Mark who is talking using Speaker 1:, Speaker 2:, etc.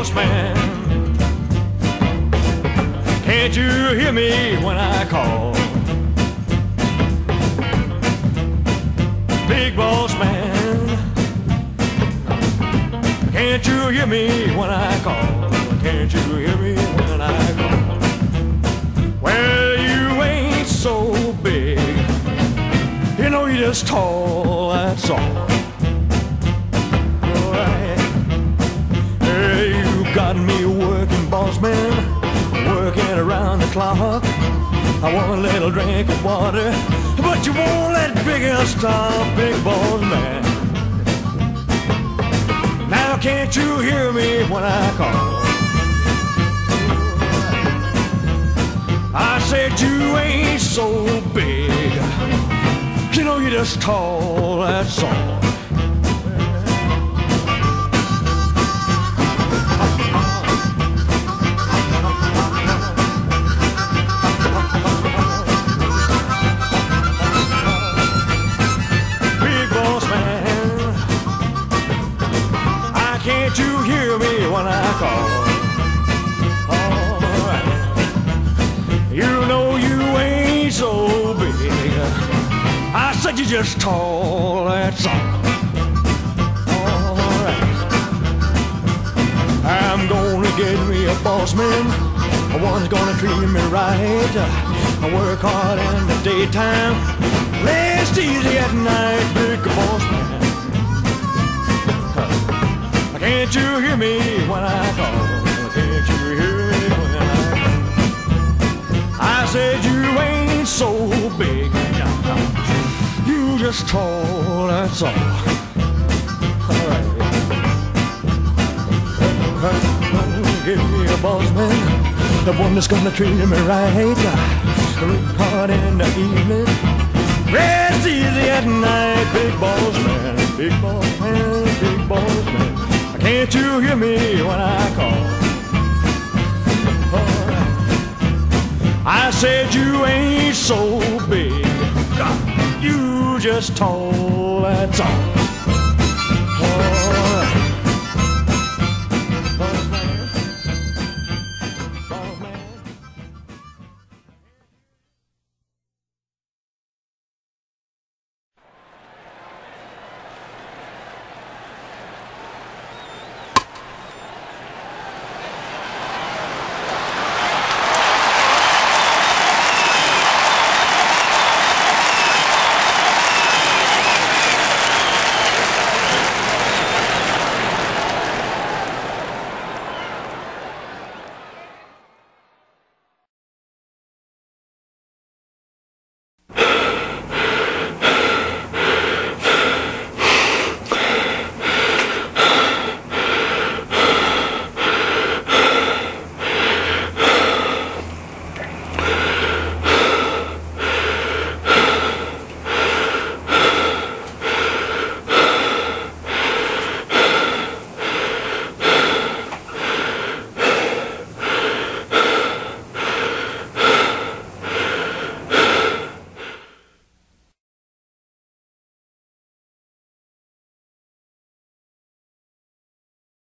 Speaker 1: boss man. Can't you hear me when I call? Big boss man. Can't you hear me when I call? Can't you hear me when I call? Well, you ain't so big. You know you're just tall, that's all. The clock. I want a little drink of water, but you won't let Big bigger stop, big boss man. Now can't you hear me when I call? I said you ain't so big. You know you're just tall, that's all. Call? Alright. You know you ain't so big. I said you're just tall, that's all. Alright. I'm gonna get me a boss man. One's gonna treat me right. I work hard in the daytime. Rest easy at night, Can't you hear me when I call? Can't you hear me when I call? I said you ain't so big. You just tall, that's all. Alright. Give me a boss man, the one that's gonna treat me right. Work hard in the evening, rest easy at night. Big boss man, big boss man. Can't you hear me when I call? I said you ain't so big. You just tall, that's all.